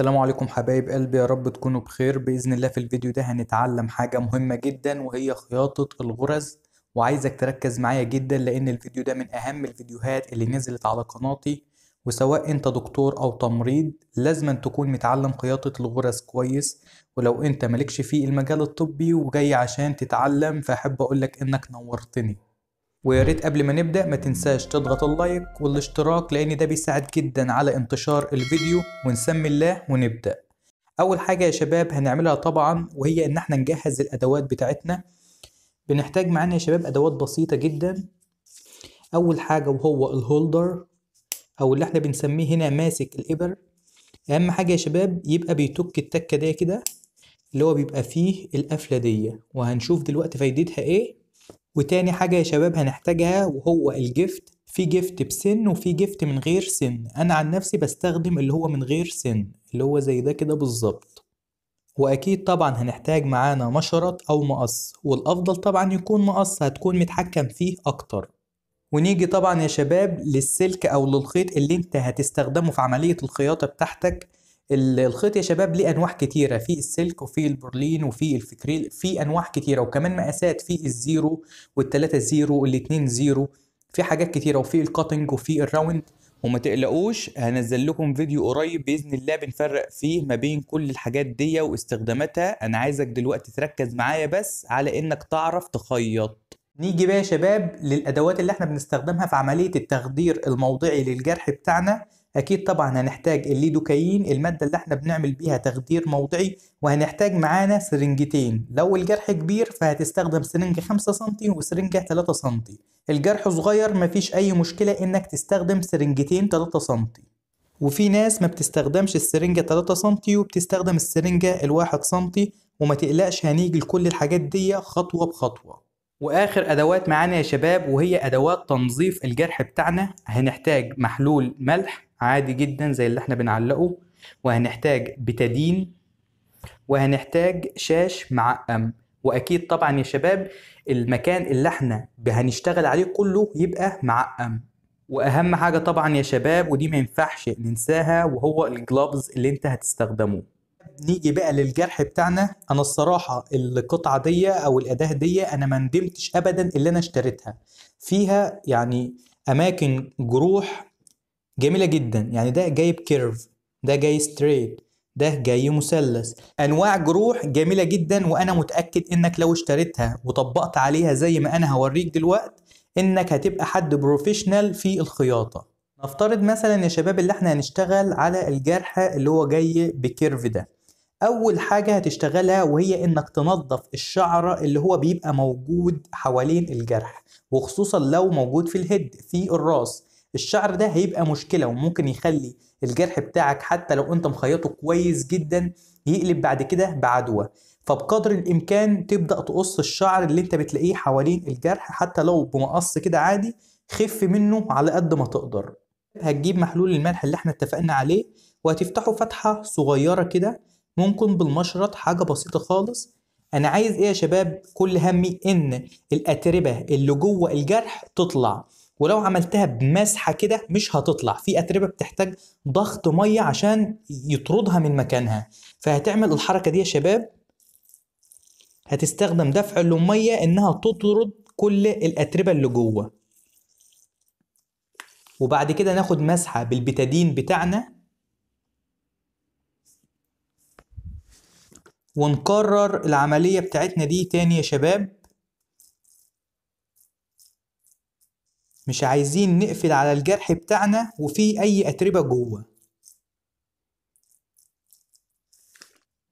السلام عليكم حبايب قلبي يا رب تكونوا بخير. بإذن الله في الفيديو ده هنتعلم حاجة مهمة جدا وهي خياطة الغرز. وعايزك تركز معايا جدا لأن الفيديو ده من أهم الفيديوهات اللي نزلت على قناتي. وسواء أنت دكتور أو تمريض لازم تكون متعلم خياطة الغرز كويس. ولو أنت مالكش في المجال الطبي وجاي عشان تتعلم فأحب أقولك إنك نورتني. ويا ريت قبل ما نبدأ ما تنساش تضغط اللايك والاشتراك لأن ده بيساعد جدا على انتشار الفيديو ونسمي الله ونبدأ. أول حاجة يا شباب هنعملها طبعا وهي إن إحنا نجهز الأدوات بتاعتنا. بنحتاج معانا يا شباب أدوات بسيطة جدا. أول حاجة وهو الهولدر أو اللي إحنا بنسميه هنا ماسك الإبر. أهم حاجة يا شباب يبقى بيتك التكة دي كده اللي هو بيبقى فيه القفلة دي. وهنشوف دلوقتي فايدتها إيه. وتاني حاجة يا شباب هنحتاجها وهو الجفت في جفت بسن وفي جفت من غير سن. أنا عن نفسي بستخدم اللي هو من غير سن اللي هو زي ده كده بالظبط. وأكيد طبعا هنحتاج معانا مشرط أو مقص. والأفضل طبعا يكون مقص هتكون متحكم فيه أكتر. ونيجي طبعا يا شباب للسلك أو للخيط اللي أنت هتستخدمه في عملية الخياطة بتاعتك. الخيط يا شباب ليه أنواع كتيرة في السلك وفي ال Prolene وفي ال Vicryl في أنواع كتيرة وكمان مقاسات في ال zero والتلاتة zero والاتنين zero في حاجات كتيرة وفي ال cutting وفي ال round. وما تقلقوش هنزل لكم فيديو قريب بإذن الله بنفرق فيه ما بين كل الحاجات دي واستخداماتها. أنا عايزك دلوقتي تركز معايا بس على إنك تعرف تخيط. نيجي بقى يا شباب للأدوات اللي إحنا بنستخدمها في عملية التخدير الموضعي للجرح بتاعنا. أكيد طبعا هنحتاج الليدوكاين المادة اللي إحنا بنعمل بيها تخدير موضعي وهنحتاج معانا سرنجتين. لو الجرح كبير فهتستخدم سرنجة 5 سم وسرنجة 3 سم الجرح صغير مفيش أي مشكلة إنك تستخدم سرنجتين 3 سم وفي ناس ما بتستخدمش السرنجة 3 سم وبتستخدم السرنجة الواحد سم وما تقلقش هنيجي لكل الحاجات دي خطوة بخطوة. وآخر أدوات معانا يا شباب وهي أدوات تنظيف الجرح بتاعنا. هنحتاج محلول ملح عادي جدا زي اللي إحنا بنعلقه وهنحتاج بتادين وهنحتاج شاش معقم. وأكيد طبعا يا شباب المكان اللي إحنا هنشتغل عليه كله يبقى معقم. وأهم حاجة طبعا يا شباب ودي ما ينفعش ننساها وهو الجلوفز اللي أنت هتستخدمه. نيجي بقى للجرح بتاعنا. أنا الصراحة القطعة دي أو الأداة دي أنا ما ندمتش ابدا اللي أنا اشتريتها. فيها يعني أماكن جروح جميلة جدا. يعني ده جايب curve ده جاي straight ده جاي مثلث. أنواع جروح جميلة جدا وأنا متأكد إنك لو اشتريتها وطبقت عليها زي ما أنا هوريك دلوقت إنك هتبقى حد professional في الخياطة. نفترض مثلا يا شباب اللي إحنا هنشتغل على الجرح اللي هو جاي ب curve ده. أول حاجة هتشتغلها وهي إنك تنظف الشعر اللي هو بيبقى موجود حوالين الجرح وخصوصا لو موجود في الهيد في الراس. الشعر ده هيبقى مشكلة وممكن يخلي الجرح بتاعك حتى لو أنت مخيطه كويس جدا يقلب بعد كده بعدوى. فبقدر الإمكان تبدأ تقص الشعر اللي أنت بتلاقيه حوالين الجرح حتى لو بمقص كده عادي خف منه على قد ما تقدر. هتجيب محلول الملح اللي إحنا اتفقنا عليه وهتفتحه فتحة صغيرة كده ممكن بالمشرط حاجة بسيطة خالص. أنا عايز إيه يا شباب؟ كل همي إن الأتربة اللي جوه الجرح تطلع. ولو عملتها بمسحة كده مش هتطلع. في أتربة بتحتاج ضغط مية عشان يطردها من مكانها. فهتعمل الحركة دي يا شباب. هتستخدم دفع المية إنها تطرد كل الأتربة اللي جوه. وبعد كده ناخد مسحة بالبتادين بتاعنا. ونكرر العملية بتاعتنا دي تاني يا شباب. مش عايزين نقفل على الجرح بتاعنا وفي أي أتربة جوه.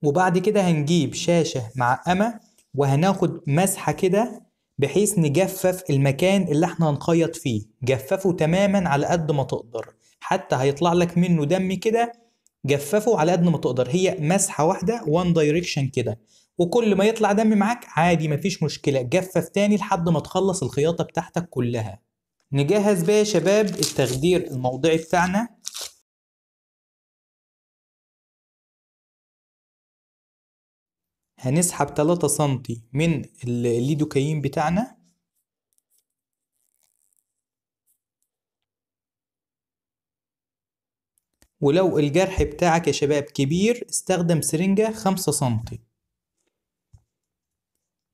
وبعد كده هنجيب شاشة معقمة وهناخد مسحة كده بحيث نجفف المكان اللي إحنا هنخيط فيه. جففه تماما على قد ما تقدر. حتى هيطلع لك منه دم كده جففه على قد ما تقدر. هي مسحة واحدة one direction كده. وكل ما يطلع دم معاك عادي مفيش مشكلة. جفف تاني لحد ما تخلص الخياطة بتاعتك كلها. نجهز بقى يا شباب التخدير الموضعي بتاعنا. هنسحب 3 سنتي من الليدوكاين بتاعنا. ولو الجرح بتاعك يا شباب كبير استخدم سرنجة خمسة سنتي.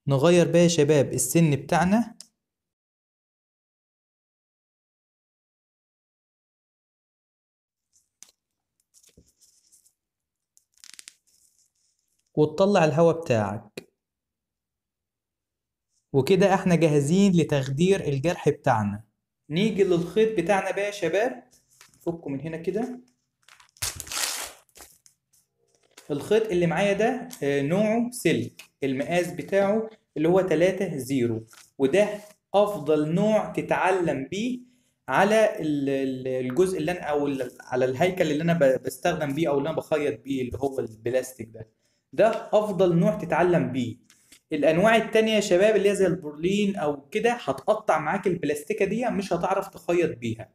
نغير بقى يا شباب السن بتاعنا. وتطلع الهواء بتاعك. وكده إحنا جاهزين لتخدير الجرح بتاعنا. نيجي للخيط بتاعنا بقى يا شباب. فكه من هنا كده. الخيط اللي معايا ده آه، نوعه سلك المقاس بتاعه اللي هو 3 زيرو. وده أفضل نوع تتعلم بيه على ال- ال- الجزء اللي أنا أو على الهيكل اللي أنا بستخدم بيه أو اللي أنا بخيط بيه اللي هو البلاستيك ده. ده أفضل نوع تتعلم بيه. الأنواع التانية يا شباب اللي هي زي ال Prolene أو كده هتقطع معاك البلاستيكة دي مش هتعرف تخيط بيها.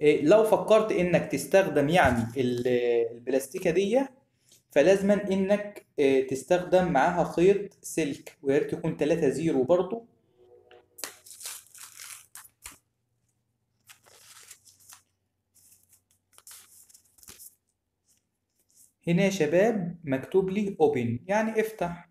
إيه، لو فكرت إنك تستخدم يعني ال- البلاستيكة دي فلازما إنك إيه، تستخدم معاها خيط سلك ويا ريت يكون 3 zero برضو. هنا يا شباب مكتوب لي open يعني افتح.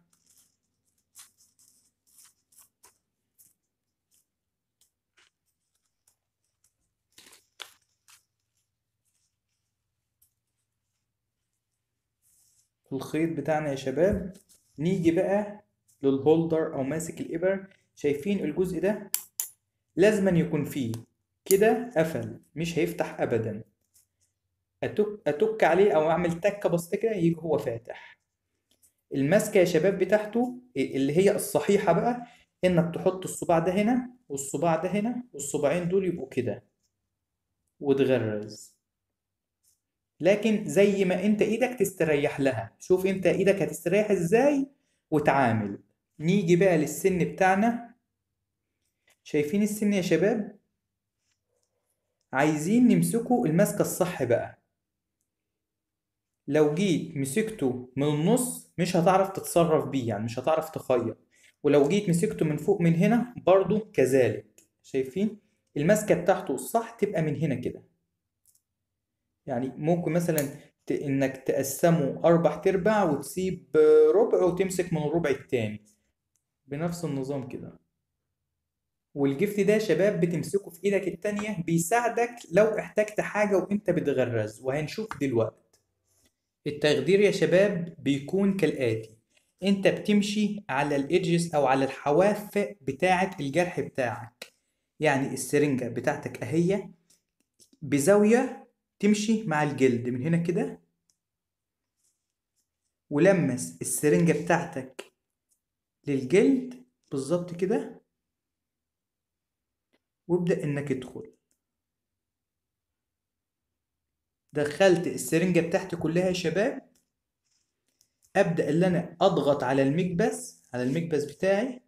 الخيط بتاعنا يا شباب. نيجي بقى للهولدر أو ماسك الإبر. شايفين الجزء ده؟ لازما يكون فيه كده قفل مش هيفتح ابدا. اتك أتك عليه أو أعمل تكه بسيطه كده يجي هو فاتح. الماسكه يا شباب بتاعته اللي هي الصحيحة بقى إنك تحط الصباع ده هنا والصباع ده هنا والصباعين دول يبقوا كده. وتغرز. لكن زي ما انت إيدك تستريح لها. شوف انت إيدك هتستريح إزاي وتعامل. نيجي بقى للسن بتاعنا. شايفين السن يا شباب؟ عايزين نمسكه المسكة الصح بقى. لو جيت مسكته من النص مش هتعرف تتصرف بيه يعني مش هتعرف تخيط. ولو جيت مسكته من فوق من هنا برضو كذلك. شايفين؟ المسكة بتاعته الصح تبقى من هنا كده. يعني ممكن مثلا ت... إنك تقسمه أربع تربع وتسيب ربع وتمسك من الربع التاني. بنفس النظام كده. والجفت ده يا شباب بتمسكه في إيدك التانية بيساعدك لو احتجت حاجة وإنت بتغرز وهنشوف دلوقتي. التخدير يا شباب بيكون كالآتي. إنت بتمشي على الايدجز أو على الحواف بتاعة الجرح بتاعك. يعني السرنجة بتاعتك أهي بزاوية تمشي مع الجلد من هنا كده ولمس السرنجة بتاعتك للجلد بالظبط كده وابدأ إنك تدخل دخلت السرنجة بتاعتي كلها يا شباب. أبدأ إن أنا أضغط على المكبس على المكبس بتاعي.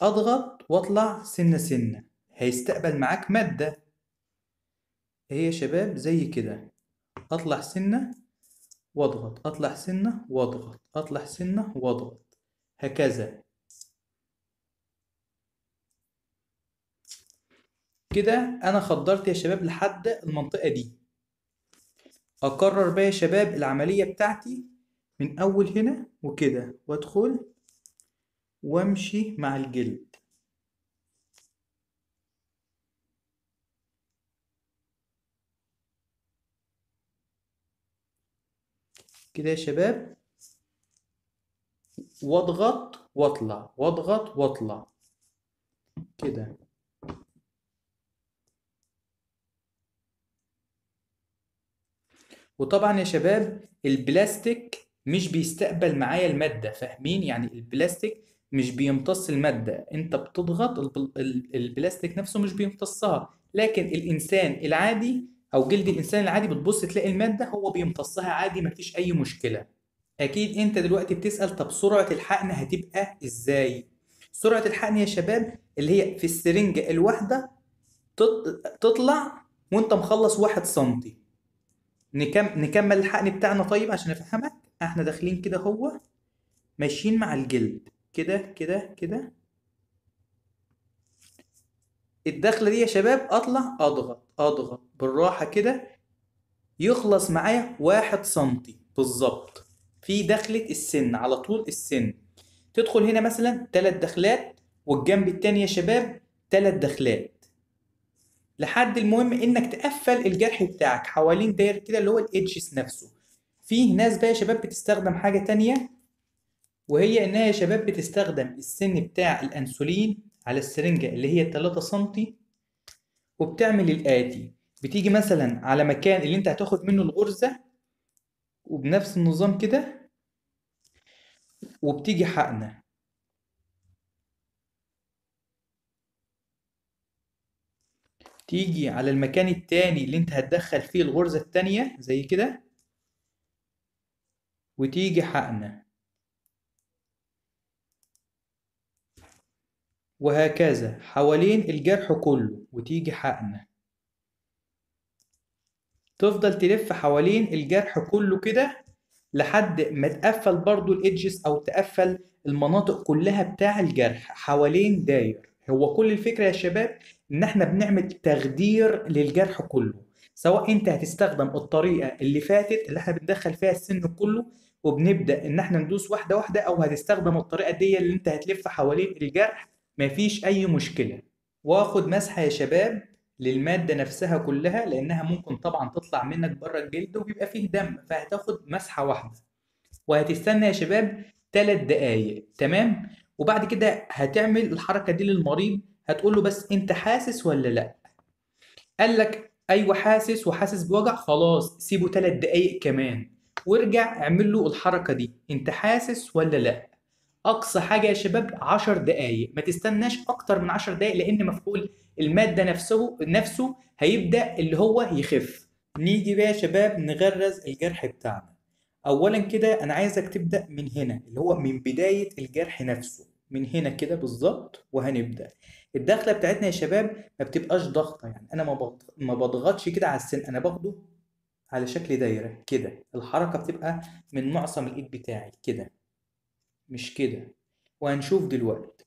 أضغط وأطلع سنة سنة. هيستقبل معاك مادة. هي يا شباب؟ زي كده. أطلع سنة واضغط. أطلع سنة واضغط. أطلع سنة واضغط. هكذا. كده أنا خدرت يا شباب لحد المنطقة دي. أكرر بقى يا شباب العملية بتاعتي من أول هنا وكده. وأدخل وأمشي مع الجلد. كده يا شباب. واضغط واطلع واضغط واطلع. كده. وطبعا يا شباب البلاستيك مش بيستقبل معايا المادة فاهمين؟ يعني البلاستيك مش بيمتص المادة. انت بتضغط الب- ال- البلاستيك نفسه مش بيمتصها. لكن الإنسان العادي أو جلد الإنسان العادي بتبص تلاقي المادة هو بيمتصها عادي مفيش أي مشكلة. أكيد أنت دلوقتي بتسأل طب سرعة الحقن هتبقى إزاي؟ سرعة الحقن يا شباب اللي هي في السرنجة الواحدة تط- تطلع وأنت مخلص واحد سنتي. نكم... نكمل الحقن بتاعنا طيب عشان أفهمك؟ إحنا داخلين كده هو ماشيين مع الجلد. كده كده كده. الدخلة دي يا شباب أطلع أضغط. أضغط بالراحة كده يخلص معايا واحد سنتي. بالظبط. في دخلة السن على طول السن. تدخل هنا مثلا تلات دخلات والجنب التاني يا شباب تلات دخلات. لحد المهم إنك تقفل الجرح بتاعك حوالين داير كده اللي هو الإدجز نفسه. في ناس بقى يا شباب بتستخدم حاجة تانية وهي إنها يا شباب بتستخدم السن بتاع الأنسولين على السرنجة اللي هي 3 سنتي. وبتعمل الآتي. بتيجي مثلا على مكان اللي أنت هتاخد منه الغرزة وبنفس النظام كده وبتيجي حقنة تيجي على المكان التاني اللي أنت هتدخل فيه الغرزة التانية زي كده وتيجي حقنة وهكذا. حوالين الجرح كله وتيجي حقنة تفضل تلف حوالين الجرح كله كده لحد ما تقفل برضو الإدجز أو تقفل المناطق كلها بتاع الجرح حوالين داير. هو كل الفكرة يا شباب إن إحنا بنعمل تخدير للجرح كله. سواء أنت هتستخدم الطريقة اللي فاتت اللي إحنا بندخل فيها السن كله وبنبدأ إن إحنا ندوس واحدة واحدة أو هتستخدم الطريقة دي اللي أنت هتلف حوالين الجرح مفيش أي مشكلة. وآخد مسحة يا شباب للمادة نفسها كلها لأنها ممكن طبعا تطلع منك بره الجلد وبيبقى فيه دم فهتاخد مسحة واحدة. وهتستنى يا شباب 3 دقايق تمام؟ وبعد كده هتعمل الحركة دي للمريض هتقول له بس أنت حاسس ولا لأ؟ قال لك أيوه حاسس وحاسس بوجع خلاص سيبه 3 دقايق كمان. وارجع اعمل له الحركة دي أنت حاسس ولا لأ؟ أقصى حاجة يا شباب 10 دقايق. ما تستناش أكتر من 10 دقايق لأن مفعول المادة نفسه نفسه هيبدأ اللي هو يخف. نيجي بقى يا شباب نغرز الجرح بتاعنا. اولا كده أنا عايزك تبدأ من هنا اللي هو من بداية الجرح نفسه. من هنا كده بالظبط وهنبدأ. الدخلة بتاعتنا يا شباب ما بتبقاش ضغطة يعني. أنا ما بضغط ما بضغطش كده على السن أنا باخده على شكل دايرة كده. الحركة بتبقى من معصم الإيد بتاعي كده. مش كده. وهنشوف دلوقتي.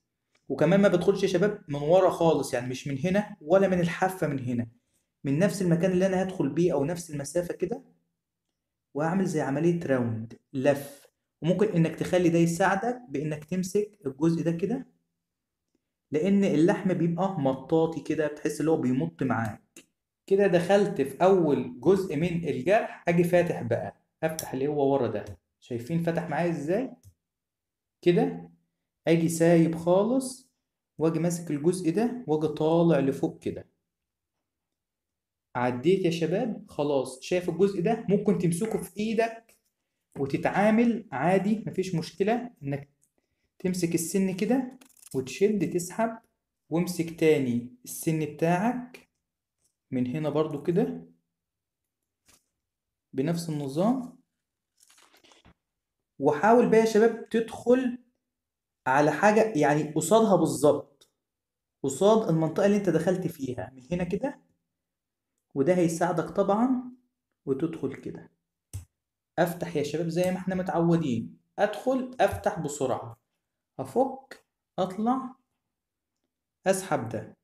وكمان ما بدخلش يا شباب من ورا خالص يعني مش من هنا ولا من الحافة من هنا. من نفس المكان اللي أنا هدخل بيه أو نفس المسافة كده وهعمل زي عملية راوند لف. وممكن إنك تخلي ده يساعدك بإنك تمسك الجزء ده كده لأن اللحم بيبقى مطاطي كده بتحس اللي هو بيمط معاك. كده دخلت في أول جزء من الجرح أجي فاتح بقى. أفتح اللي هو ورا ده. شايفين فتح معايا إزاي؟ كده آجي سايب خالص وآجي ماسك الجزء ده وآجي طالع لفوق كده. عديت يا شباب خلاص شايف الجزء ده؟ ممكن تمسكه في إيدك وتتعامل عادي مفيش مشكلة إنك تمسك السن كده وتشد تسحب وامسك تاني السن بتاعك من هنا برضو كده بنفس النظام. وحاول بقى يا شباب تدخل على حاجة يعني قصادها بالظبط. قصاد المنطقة اللي انت دخلت فيها. من هنا كده وده هيساعدك طبعا وتدخل كده. أفتح يا شباب زي ما إحنا متعودين. أدخل أفتح بسرعة. أفك أطلع. أسحب ده.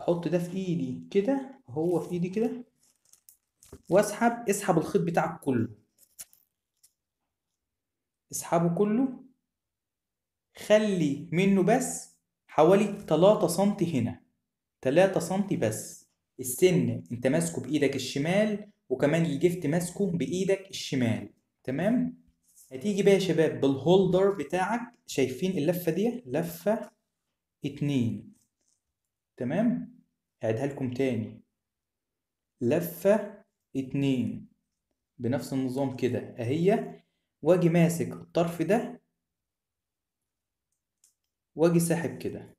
أحط ده في إيدي كده. هو في إيدي كده. وأسحب اسحب الخيط بتاعك كله. اسحبه كله خلي منه بس حوالي 3 سنتي هنا 3 سنتي بس. السن انت ماسكه بإيدك الشمال وكمان الجفت ماسكه بإيدك الشمال. تمام؟ هتيجي بقى يا شباب بالهولدر بتاعك شايفين اللفة دي؟ لفة اتنين. تمام؟ هعيدها لكم تاني. لفة اتنين. بنفس النظام كده. اهي واجي ماسك الطرف ده واجي ساحب كده.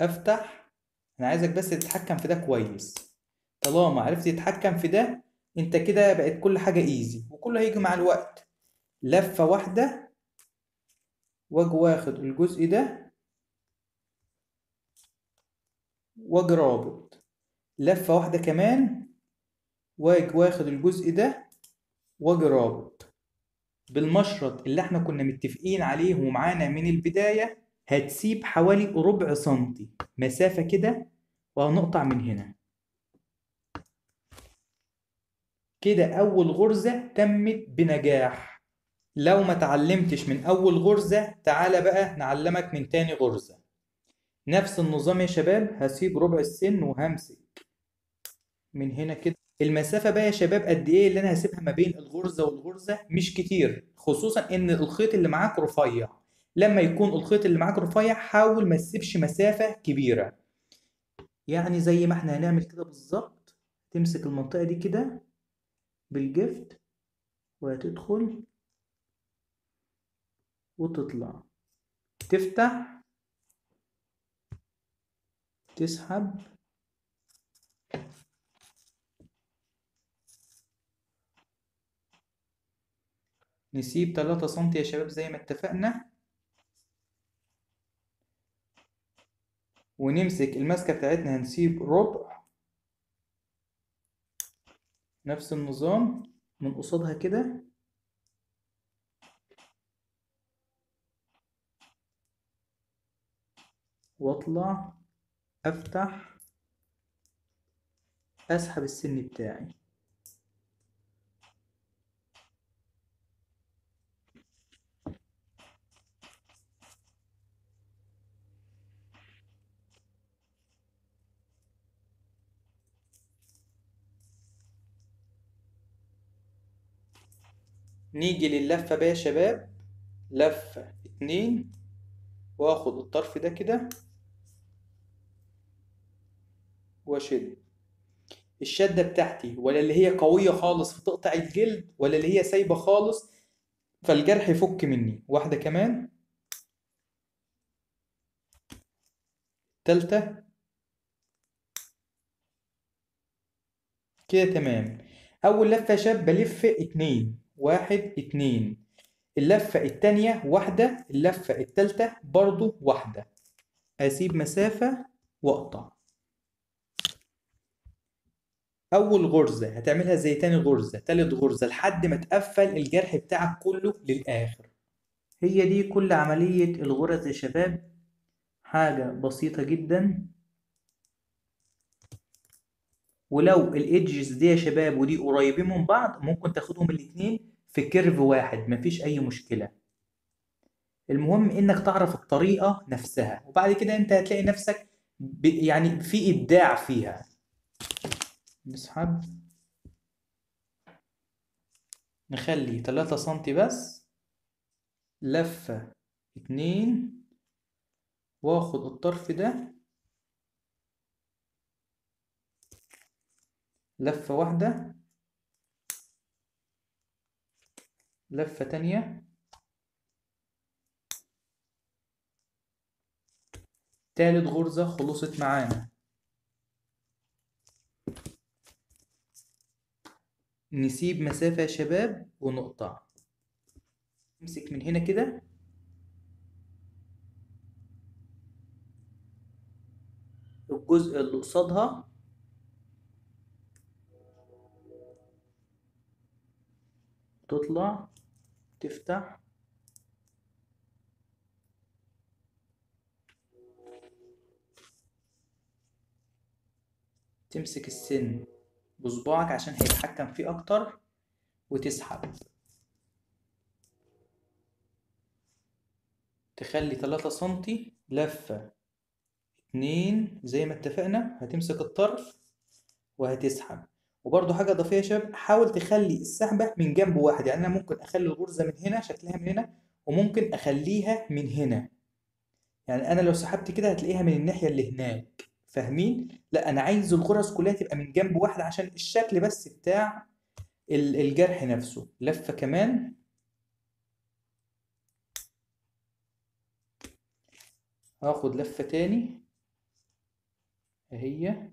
افتح أنا عايزك بس تتحكم في ده كويس. طالما عرفت تتحكم في ده انت كده بقت كل حاجة ايزي وكله هيجي مع الوقت. لفة واحدة واجي واخد الجزء ده واجي رابط. لفة واحدة كمان واجي واخد الجزء ده واجي رابط بالمشرط اللي إحنا كنا متفقين عليه ومعانا من البداية هتسيب حوالي ربع سنتي مسافة كده وهنقطع من هنا. كده أول غرزة تمت بنجاح. لو ما تعلمتش من أول غرزة تعالى بقى نعلمك من تاني غرزة. نفس النظام يا شباب هسيب ربع السن وهمسك. من هنا كده المسافة بقى يا شباب قد إيه اللي أنا هسيبها ما بين الغرزة والغرزة؟ مش كتير خصوصا إن الخيط اللي معاك رفيع. لما يكون الخيط اللي معاك رفيع حاول ما تسيبش مسافة كبيرة. يعني زي ما إحنا هنعمل كده بالظبط. تمسك المنطقة دي كده بالجفت وهتدخل وتطلع. تفتح تسحب. نسيب 3 سم يا شباب زي ما اتفقنا. ونمسك المسكة بتاعتنا هنسيب ربع. نفس النظام من قصادها كده. واطلع افتح. اسحب السن بتاعي. نيجي للفة بقى يا شباب. لفة اتنين. واخد الطرف ده كده. واشد. الشدة بتاعتي ولا اللي هي قوية خالص فتقطع الجلد ولا اللي هي سايبة خالص فالجرح يفك مني. واحدة كمان. تالتة. كده تمام. أول لفة يا شباب بلف اتنين. واحد اتنين. اللفة التانية واحدة اللفة التالتة برضو واحدة. أسيب مسافة وأقطع. أول غرزة هتعملها زي تاني غرزة تالت غرزة لحد ما تقفل الجرح بتاعك كله للآخر. هي دي كل عملية الغرز يا شباب. حاجة بسيطة جدا. ولو الإيدجز دي يا شباب ودي قريبين من بعض ممكن تاخدهم الاتنين. في كيرف واحد مفيش أي مشكلة. المهم إنك تعرف الطريقة نفسها وبعد كده أنت هتلاقي نفسك. يعني في إبداع فيها. نسحب. نخلي تلاتة سنتي بس. لفة اتنين. واخد الطرف ده. لفة واحدة. لفة تانية. تالت غرزة خلصت معانا. نسيب مسافة يا شباب ونقطع. نمسك من هنا كده. الجزء اللي قصادها. تطلع. تفتح. تمسك السن بصباعك عشان هيتحكم فيه أكتر وتسحب. تخلي تلاتة سنتي لفة. اتنين زي ما اتفقنا هتمسك الطرف وهتسحب. وبرضه حاجة إضافية يا شباب حاول تخلي السحبة من جنب واحد. يعني أنا ممكن أخلي الغرزة من هنا شكلها من هنا وممكن أخليها من هنا. يعني أنا لو سحبت كده هتلاقيها من الناحية اللي هناك. فاهمين؟ لا أنا عايز الغرز كلها تبقى من جنب واحد عشان الشكل بس بتاع الجرح نفسه. لفة كمان. هاخد لفة تاني. اهي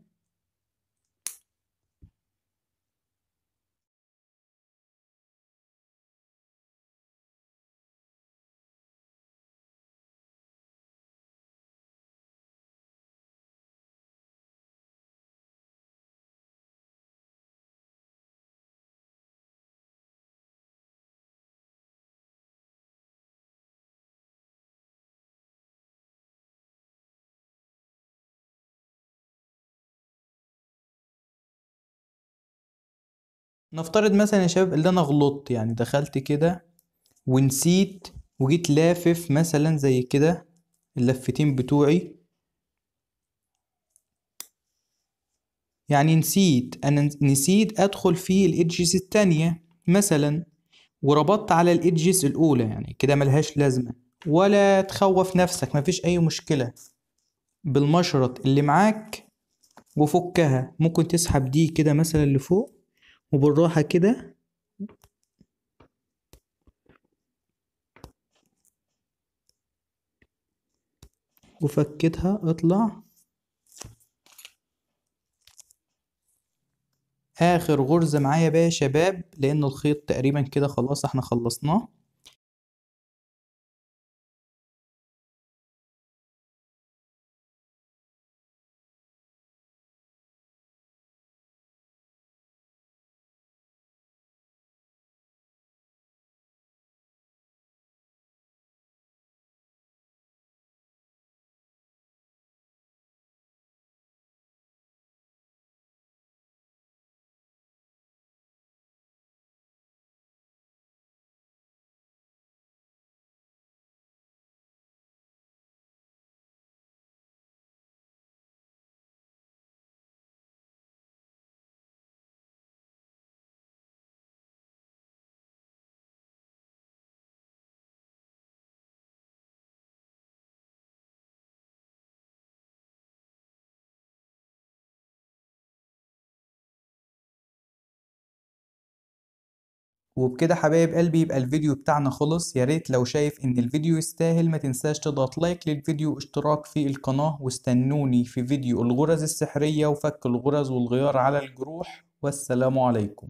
نفترض مثلا يا شباب اللي أنا غلطت يعني دخلت كده ونسيت وجيت لافف مثلا زي كده اللفتين بتوعي. يعني نسيت أنا نسيت أدخل في ال edges التانية مثلا وربطت على ال edges الأولى يعني كده ملهاش لازمة ولا تخوف نفسك مفيش أي مشكلة. بالمشرط اللي معاك وفكها ممكن تسحب دي كده مثلا لفوق. وبالراحة كده وفكتها اطلع. آخر غرزة معايا بقى يا شباب لأن الخيط تقريبا كده خلاص إحنا خلصناه. وبكده حبايب قلبي يبقى الفيديو بتاعنا خلص. يا ريت لو شايف إن الفيديو يستاهل ما تنساش تضغط لايك للفيديو واشتراك في القناة واستنوني في فيديو الغرز السحرية وفك الغرز والغيار على الجروح. والسلام عليكم.